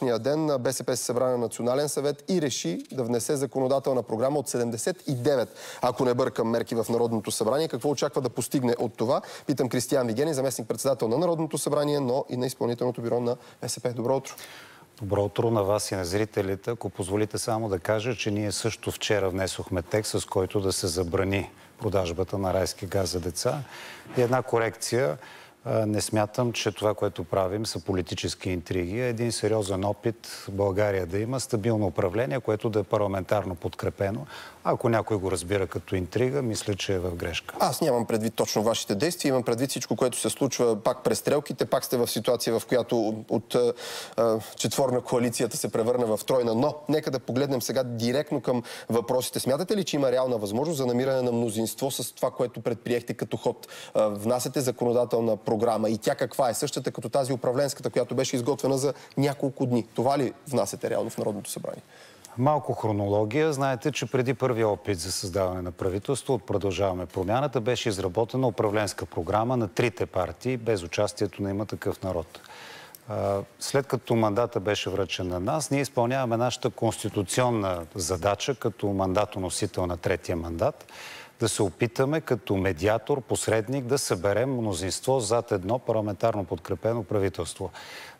днешния ден БСП се събра на Национален съвет и реши да внесе законодателна програма от 79, ако не бъркам мерки в Народното събрание. Какво очаква да постигне от това? Питам Кристиян Вигени, заместник председател на Народното събрание, но и на изпълнителното бюро на БСП. Добро утро! Добро утро на вас и на зрителите. Ако позволите само да кажа, че ние също вчера внесохме текст, с който да се забрани продажбата на райски газ за деца. И една корекция не смятам, че това, което правим, са политически интриги. Един сериозен опит България да има стабилно управление, което да е парламентарно подкрепено. Ако някой го разбира като интрига, мисля, че е в грешка. Аз нямам предвид точно вашите действия. Имам предвид всичко, което се случва пак през стрелките. Пак сте в ситуация, в която от а, четворна коалицията се превърна в тройна. Но нека да погледнем сега директно към въпросите. Смятате ли, че има реална възможност за намиране на мнозинство с това, което предприехте като ход? А, внасяте законодателна програма и тя каква е? Същата като тази управленската, която беше изготвена за няколко дни. Това ли внасяте реално в Народното събрание? Малко хронология. Знаете, че преди първия опит за създаване на правителство от Продължаваме промяната беше изработена управленска програма на трите партии без участието на има такъв народ. След като мандата беше връчен на нас, ние изпълняваме нашата конституционна задача като мандатоносител на третия мандат да се опитаме като медиатор, посредник да съберем мнозинство зад едно парламентарно подкрепено правителство.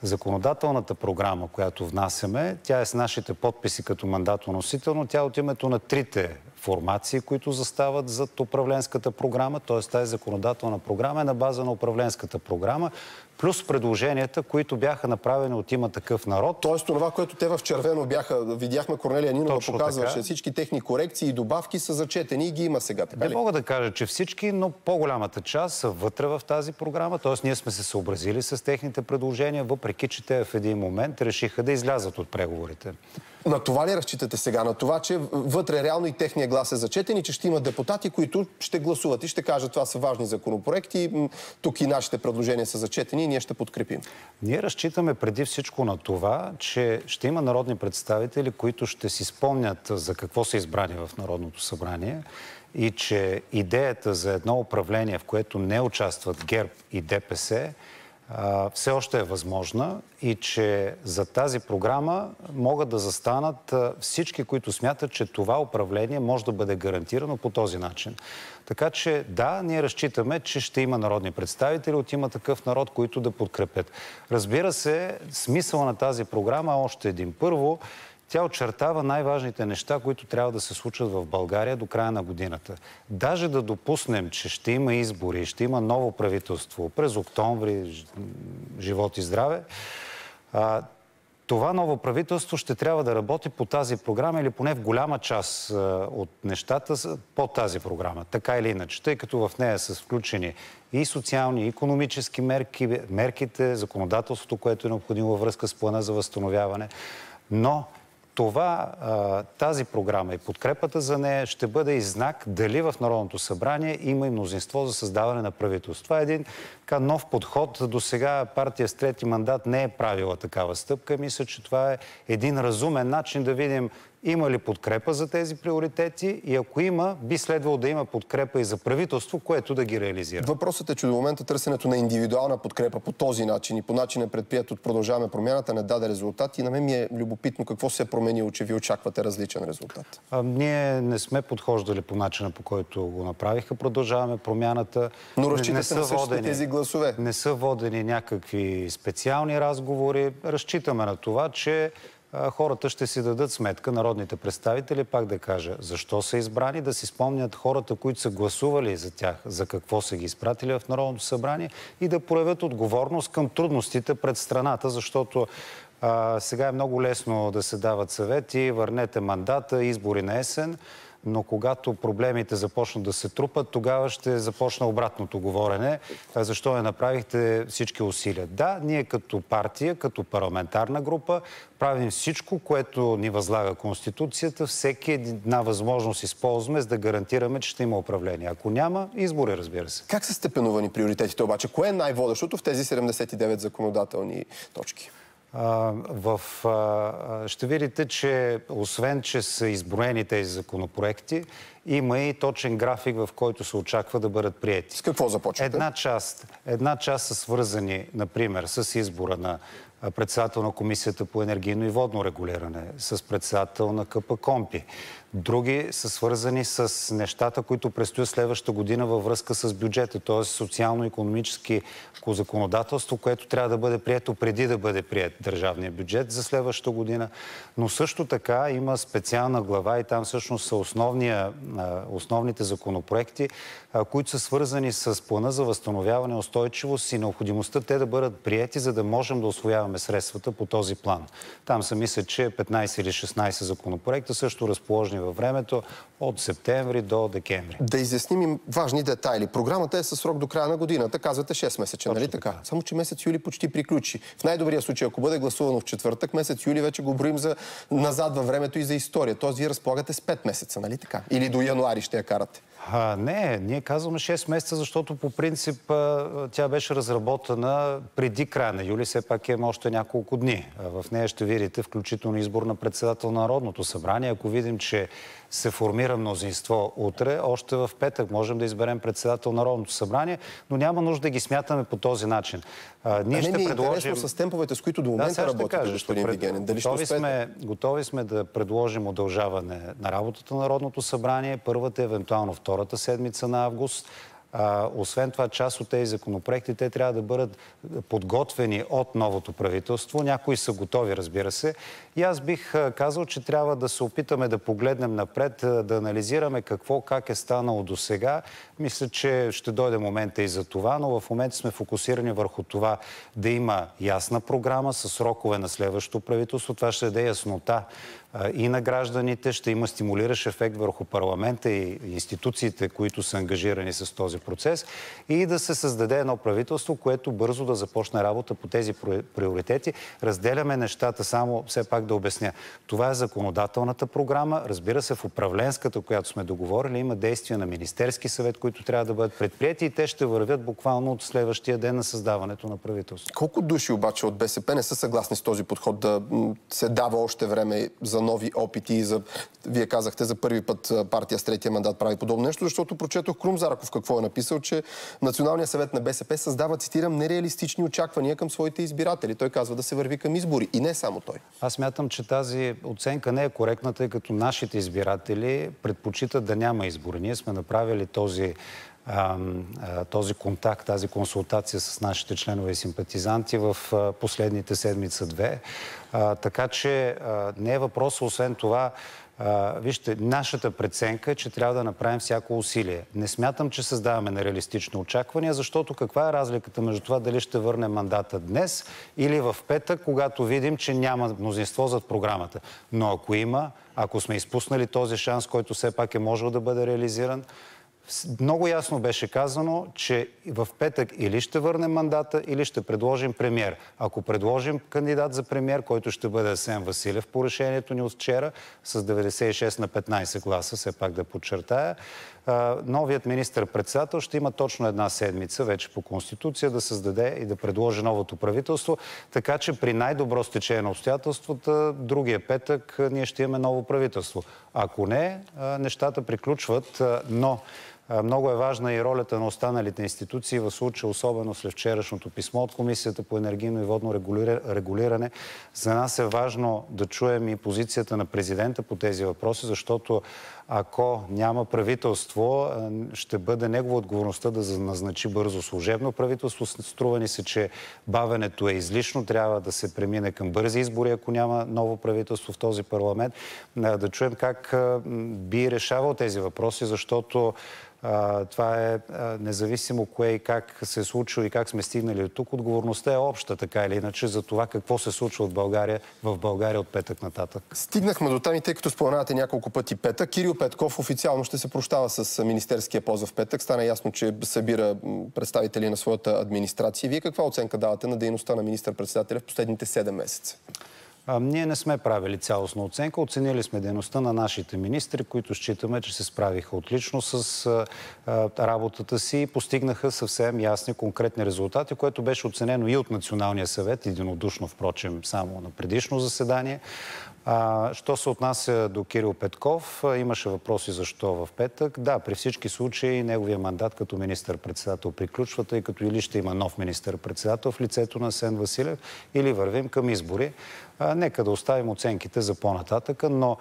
Законодателната програма, която внасяме, тя е с нашите подписи като мандатоносител, но тя е от името на трите формации, които застават зад управленската програма, т.е. тази законодателна програма е на база на управленската програма, плюс предложенията, които бяха направени от има такъв народ. Тоест това, което те в червено бяха, видяхме Корнелия Нинова Точно показваше, така. всички техни корекции и добавки са зачетени и ги има сега. Така Не мога да кажа, че всички, но по-голямата част са вътре в тази програма, т.е. ние сме се съобразили с техните предложения, въпреки че те в един момент решиха да излязат от преговорите. На това ли разчитате сега? На това, че вътре реално и техния глас е зачетен и че ще има депутати, които ще гласуват и ще кажат това са важни законопроекти, тук и нашите предложения са зачетени и ние ще подкрепим. Ние разчитаме преди всичко на това, че ще има народни представители, които ще си спомнят за какво са избрани в Народното събрание и че идеята за едно управление, в което не участват ГЕРБ и ДПС, все още е възможна и че за тази програма могат да застанат всички, които смятат, че това управление може да бъде гарантирано по този начин. Така че да, ние разчитаме, че ще има народни представители от има такъв народ, които да подкрепят. Разбира се, смисъл на тази програма е още един. Първо, тя очертава най-важните неща, които трябва да се случат в България до края на годината. Даже да допуснем, че ще има избори, ще има ново правителство през октомври, живот и здраве, това ново правителство ще трябва да работи по тази програма или поне в голяма част от нещата по тази програма, така или иначе, тъй като в нея са включени и социални, и економически мерки, мерките, законодателството, което е необходимо във връзка с плана за възстановяване. Но това, тази програма и подкрепата за нея ще бъде и знак дали в Народното събрание има и мнозинство за създаване на правителство. Това е един така, нов подход. До сега партия с трети мандат не е правила такава стъпка. Мисля, че това е един разумен начин да видим има ли подкрепа за тези приоритети и ако има, би следвало да има подкрепа и за правителство, което да ги реализира. Въпросът е, че до момента търсенето на индивидуална подкрепа по този начин и по начин е предприят от Продължаваме промяната не даде резултат и на мен ми е любопитно какво се е променило, че ви очаквате различен резултат. А, ние не сме подхождали по начина, по който го направиха Продължаваме промяната. Но разчитате на водени, тези гласове. Не са водени някакви специални разговори. Разчитаме на това, че хората ще си дадат сметка, народните представители, пак да кажа, защо са избрани, да си спомнят хората, които са гласували за тях, за какво са ги изпратили в Народното събрание и да проявят отговорност към трудностите пред страната, защото а, сега е много лесно да се дават съвети, върнете мандата, избори на есен но когато проблемите започнат да се трупат, тогава ще започна обратното говорене. Защо не направихте всички усилия? Да, ние като партия, като парламентарна група правим всичко, което ни възлага Конституцията. Всеки една възможност използваме, за да гарантираме, че ще има управление. Ако няма, избори, разбира се. Как са степенувани приоритетите обаче? Кое е най-водещото в тези 79 законодателни точки? В, ще видите, че освен, че са изброени тези законопроекти, има и точен график, в който се очаква да бъдат приети. С какво започвате? Една част, една част са свързани, например, с избора на председател на Комисията по енергийно и водно регулиране, с председател на КПКОМПИ. Други са свързани с нещата, които предстоят следващата година във връзка с бюджета, т.е. социално-економически законодателство, което трябва да бъде прието преди да бъде прият държавния бюджет за следващата година. Но също така има специална глава и там всъщност са основния, основните законопроекти, които са свързани с плана за възстановяване, устойчивост и необходимостта те да бъдат прияти, за да можем да освояваме средствата по този план. Там са мисля, че 15 или 16 законопроекта също разположени във времето от септември до декември. Да изясним им важни детайли. Програмата е със срок до края на годината. Казвате 6 месеца, нали така? така? Само, че месец юли почти приключи. В най-добрия случай, ако бъде гласувано в четвъртък, месец юли вече го броим за назад във времето и за история. Тоест, вие разполагате с 5 месеца, нали така? Или до януари ще я карате? А, не, ние казваме 6 месеца, защото по принцип тя беше разработена преди края на юли, все пак има още няколко дни. В нея ще видите включително избор на председател на Народното събрание. Ако видим, че се формира мнозинство утре, още в петък можем да изберем председател на Народното събрание, но няма нужда да ги смятаме по този начин. А, ние а ще ми е предложим... с темповете, с които до момента да, работите, кажа, господин пред... Вигенен. Дали готови, ще сме, готови сме да предложим удължаване на работата на Народното събрание. Първата, евентуално втората седмица на август. А, освен това, част от тези законопроекти, те трябва да бъдат подготвени от новото правителство. Някои са готови, разбира се. И аз бих казал, че трябва да се опитаме да погледнем напред, да анализираме какво, как е станало до сега. Мисля, че ще дойде момента и за това, но в момента сме фокусирани върху това да има ясна програма с срокове на следващото правителство. Това ще даде яснота и на гражданите, ще има стимулиращ ефект върху парламента и институциите, които са ангажирани с този процес и да се създаде едно правителство, което бързо да започне работа по тези приоритети. Разделяме нещата само, все пак да обясня. Това е законодателната програма. Разбира се, в управленската, която сме договорили, има действия на Министерски съвет, които трябва да бъдат предприяти и те ще вървят буквално от следващия ден на създаването на правителство. Колко души обаче от БСП не са съгласни с този подход да се дава още време за нови опити? За... Вие казахте за първи път партия с третия мандат прави подобно нещо, защото прочетох Крум Зараков какво е написал, че Националният съвет на БСП създава, цитирам, нереалистични очаквания към своите избиратели. Той казва да се върви към избори. И не само той. Аз мятам, че тази оценка не е коректна, тъй като нашите избиратели предпочитат да няма избори. Ние сме направили този този контакт, тази консултация с нашите членове и симпатизанти в последните седмица-две. Така че не е въпрос, освен това, вижте, нашата преценка е, че трябва да направим всяко усилие. Не смятам, че създаваме нереалистични очаквания, защото каква е разликата между това дали ще върнем мандата днес или в петък, когато видим, че няма мнозинство зад програмата. Но ако има, ако сме изпуснали този шанс, който все пак е можел да бъде реализиран, много ясно беше казано, че в петък или ще върнем мандата, или ще предложим премьер. Ако предложим кандидат за премьер, който ще бъде Асен Василев по решението ни от вчера, с 96 на 15 гласа, все пак да подчертая, новият министр-председател ще има точно една седмица вече по Конституция да създаде и да предложи новото правителство, така че при най-добро стечение на обстоятелствата, другия петък ние ще имаме ново правителство. Ако не, нещата приключват, но много е важна и ролята на останалите институции в случая, особено след вчерашното писмо от Комисията по енергийно и водно регулиране. За нас е важно да чуем и позицията на президента по тези въпроси, защото ако няма правителство, ще бъде негова отговорността да назначи бързо служебно правителство. Струва ни се, че бавенето е излишно. Трябва да се премине към бързи избори, ако няма ново правителство в този парламент. Да чуем как би решавал тези въпроси, защото това е независимо кое и как се е случило и как сме стигнали от тук. Отговорността е обща, така или иначе, за това какво се случва от България, в България от петък нататък. Стигнахме до там и тъй като споменавате няколко пъти петък. Кирил Петков официално ще се прощава с Министерския поз в петък. Стана ясно, че събира представители на своята администрация. Вие каква оценка давате на дейността на министър-председателя в последните 7 месеца? Ние не сме правили цялостна оценка. Оценили сме дейността на нашите министри, които считаме, че се справиха отлично с а, работата си и постигнаха съвсем ясни, конкретни резултати, което беше оценено и от Националния съвет, единодушно, впрочем, само на предишно заседание. А, що се отнася до Кирил Петков, имаше въпроси защо в петък. Да, при всички случаи неговия мандат като министър-председател приключва, тъй като или ще има нов министър-председател в лицето на Сен Василев, или вървим към избори. А, нека да оставим оценките за по-нататъка, но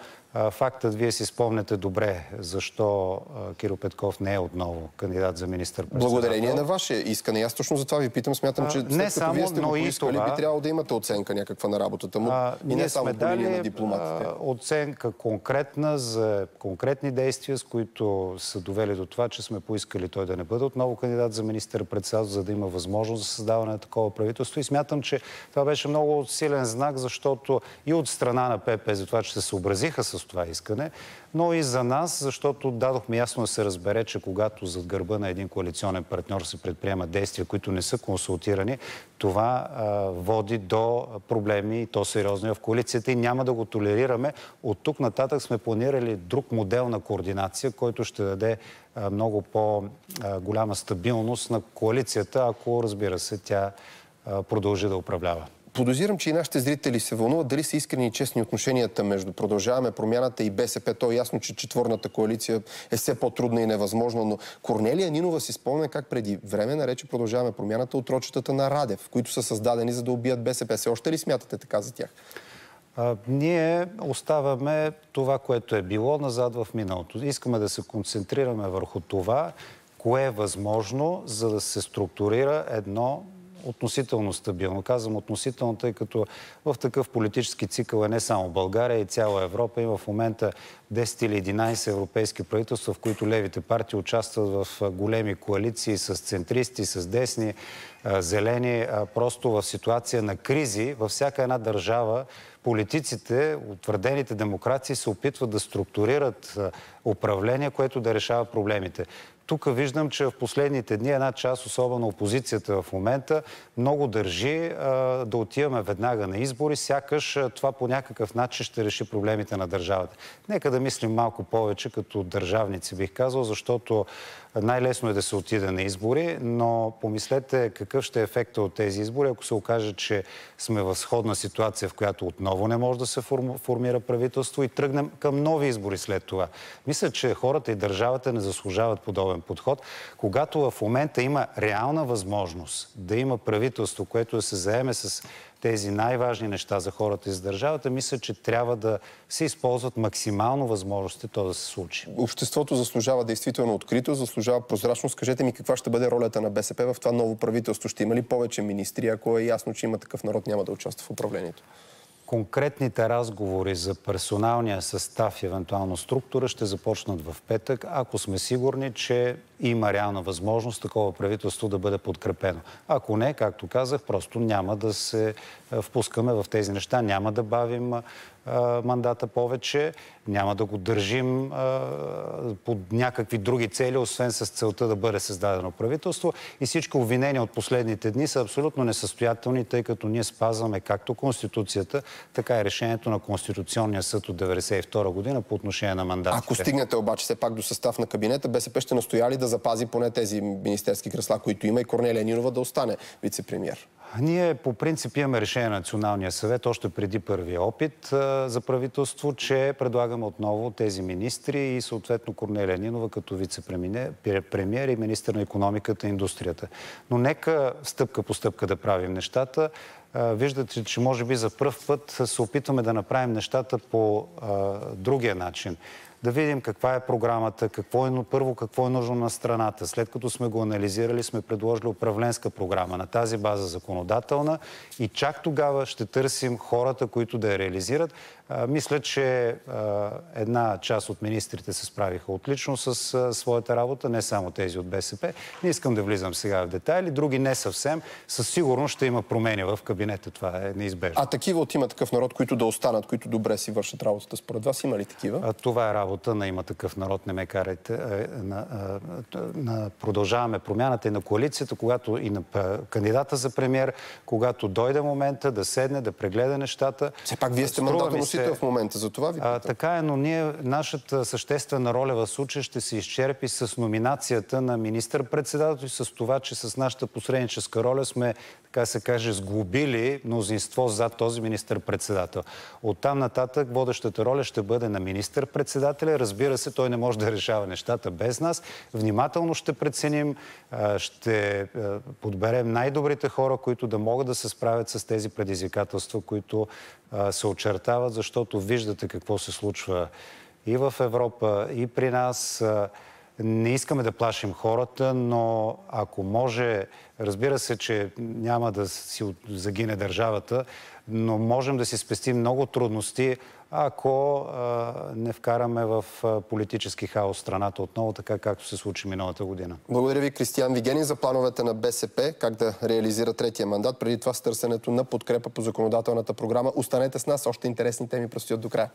Фактът, вие си спомнете добре защо Киро Петков не е отново кандидат за министър председател Благодарение на ваше искане. Аз точно за това ви питам. Смятам, че след не само, вие сте но поискали, това... би трябвало да имате оценка някаква на работата му. А, и не само по линия на дипломатите. А, оценка конкретна за конкретни действия, с които са довели до това, че сме поискали той да не бъде отново кандидат за министър председател, за да има възможност за създаване на такова правителство. И смятам, че това беше много силен знак, защото и от страна на ПП, за това, че се съобразиха с с това искане, но и за нас, защото дадохме ясно да се разбере, че когато зад гърба на един коалиционен партньор се предприемат действия, които не са консултирани, това а, води до проблеми и то сериозни в коалицията и няма да го толерираме. От тук нататък сме планирали друг модел на координация, който ще даде а, много по-голяма стабилност на коалицията, ако разбира се тя а, продължи да управлява. Подозирам, че и нашите зрители се вълнуват дали са искрени и честни отношенията между Продължаваме промяната и БСП. То е ясно, че четворната коалиция е все по-трудна и невъзможна, но Корнелия Нинова си спомня как преди време нарече Продължаваме промяната отрочетата на Радев, които са създадени за да убият БСП. Се още ли смятате така за тях? А, ние оставаме това, което е било назад в миналото. Искаме да се концентрираме върху това, кое е възможно, за да се структурира едно относително стабилно. Казвам относително, тъй като в такъв политически цикъл е не само България и цяла Европа. И в момента 10 или 11 европейски правителства, в които левите партии участват в големи коалиции с центристи, с десни, зелени. Просто в ситуация на кризи, във всяка една държава политиците, утвърдените демокрации се опитват да структурират управление, което да решава проблемите тук виждам, че в последните дни една част, особено опозицията в момента, много държи а, да отиваме веднага на избори, сякаш това по някакъв начин ще реши проблемите на държавата. Нека да мислим малко повече като държавници, бих казал, защото най-лесно е да се отиде на избори, но помислете какъв ще е ефекта от тези избори, ако се окаже, че сме в сходна ситуация, в която отново не може да се формира правителство и тръгнем към нови избори след това. Мисля, че хората и държавата не заслужават подобен подход, когато в момента има реална възможност да има правителство, което да се заеме с тези най-важни неща за хората и за държавата, мисля, че трябва да се използват максимално възможности то да се случи. Обществото заслужава действително открито, заслужава прозрачност. Кажете ми каква ще бъде ролята на БСП в това ново правителство? Ще има ли повече министри, ако е ясно, че има такъв народ, няма да участва в управлението? Конкретните разговори за персоналния състав и евентуално структура ще започнат в петък, ако сме сигурни, че има реална възможност такова правителство да бъде подкрепено. Ако не, както казах, просто няма да се впускаме в тези неща, няма да бавим мандата повече, няма да го държим под някакви други цели, освен с целта да бъде създадено правителство. И всички обвинения от последните дни са абсолютно несъстоятелни, тъй като ние спазваме както Конституцията, така и решението на Конституционния съд от 1992 година по отношение на мандатите. Ако стигнете обаче все пак до състав на кабинета, БСП ще настояли да запази поне тези министерски кресла, които има и Корнелия Нинова да остане вице-премьер. Ние по принцип имаме решение на Националния съвет още преди първия опит за правителство, че предлагаме отново тези министри и съответно Корнелия Нинова като вице-премьер и министър на економиката и индустрията. Но нека стъпка по стъпка да правим нещата. Виждате, че може би за първ път се опитваме да направим нещата по другия начин да видим каква е програмата, какво е, първо какво е нужно на страната. След като сме го анализирали, сме предложили управленска програма на тази база законодателна и чак тогава ще търсим хората, които да я реализират. Мисля, че една част от министрите се справиха отлично с своята работа, не само тези от БСП. Не искам да влизам сега в детайли, други не съвсем. Със сигурност ще има промени в кабинета, това е неизбежно. А такива от има такъв народ, които да останат, които добре си вършат работата, според вас има ли такива? А, това е работа на има такъв народ, не ме карайте. На, на, продължаваме промяната и на коалицията, когато и на кандидата за премьер, когато дойде момента да седне, да прегледа нещата. Все пак вие сте мандатоносител се... в момента, за това ви а, Така е, но ние, нашата съществена роля в случая ще се изчерпи с номинацията на министър-председател и с това, че с нашата посредническа роля сме, така се каже, сглобили мнозинство за този министър-председател. Оттам нататък водещата роля ще бъде на министър-председателя. Разбира се, той не може да решава нещата без нас. Внимателно ще преценим, ще подберем най-добрите хора, които да могат да се справят с тези предизвикателства, които се очертават, защото виждате какво се случва и в Европа, и при нас. Не искаме да плашим хората, но ако може, разбира се, че няма да си загине държавата, но можем да си спестим много трудности, ако не вкараме в политически хаос страната отново, така както се случи миналата година. Благодаря ви, Кристиян Вигени, за плановете на БСП, как да реализира третия мандат. Преди това с търсенето на подкрепа по законодателната програма. Останете с нас, още интересни теми предстоят до края.